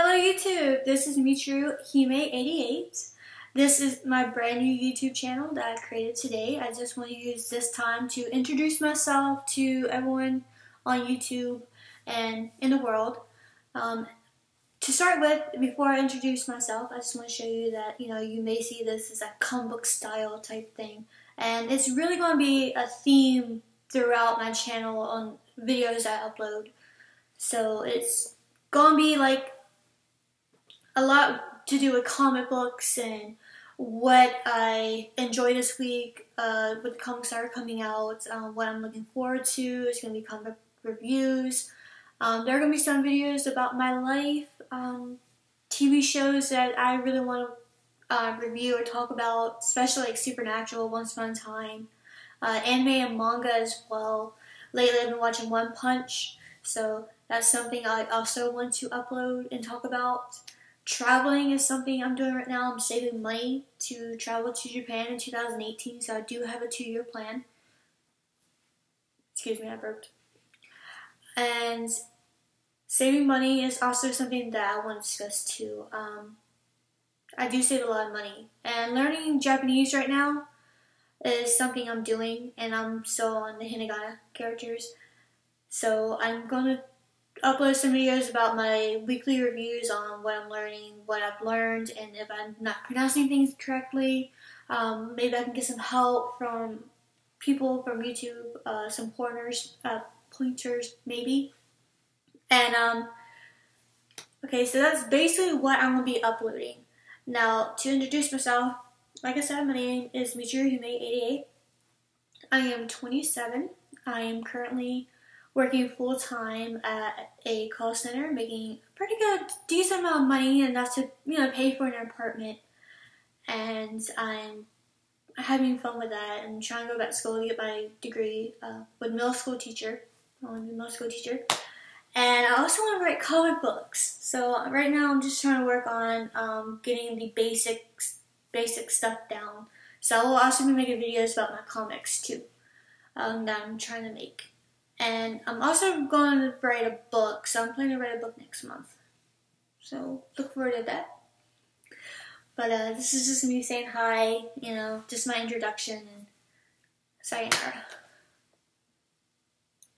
Hello YouTube, this is Michiru Hime88. This is my brand new YouTube channel that I created today. I just want to use this time to introduce myself to everyone on YouTube and in the world. Um, to start with, before I introduce myself, I just want to show you that, you know, you may see this as a comic book style type thing. And it's really going to be a theme throughout my channel on videos I upload. So it's going to be like a lot to do with comic books and what I enjoy this week, uh, what comics are coming out, um, what I'm looking forward to. It's going to be comic reviews. Um, there are going to be some videos about my life, um, TV shows that I really want to uh, review or talk about, especially like Supernatural, Once Upon a Time, uh, anime and manga as well. Lately I've been watching One Punch, so that's something I also want to upload and talk about. Traveling is something I'm doing right now. I'm saving money to travel to Japan in 2018, so I do have a two-year plan. Excuse me, I burped. And saving money is also something that I want to discuss too. Um, I do save a lot of money, and learning Japanese right now is something I'm doing, and I'm still on the Hiragana characters. So I'm going to upload some videos about my weekly reviews on what I'm learning, what I've learned, and if I'm not pronouncing things correctly, um, maybe I can get some help from people from YouTube, uh, some pointers, uh, pointers maybe. And um, okay, so that's basically what I'm gonna be uploading. Now, to introduce myself, like I said, my name is Michiru Hime88. I am 27. I am currently working full time at a call center, making pretty good, decent amount of money enough to you know pay for an apartment, and I'm having fun with that and trying to go back to school to get my degree uh, with middle school teacher. I want to be a middle school teacher. And I also want to write comic books. So right now I'm just trying to work on um, getting the basics, basic stuff down. So I will also be making videos about my comics too um, that I'm trying to make. And I'm also going to write a book, so I'm planning to write a book next month. So look forward to that. But uh, this is just me saying hi, you know, just my introduction and sayonara.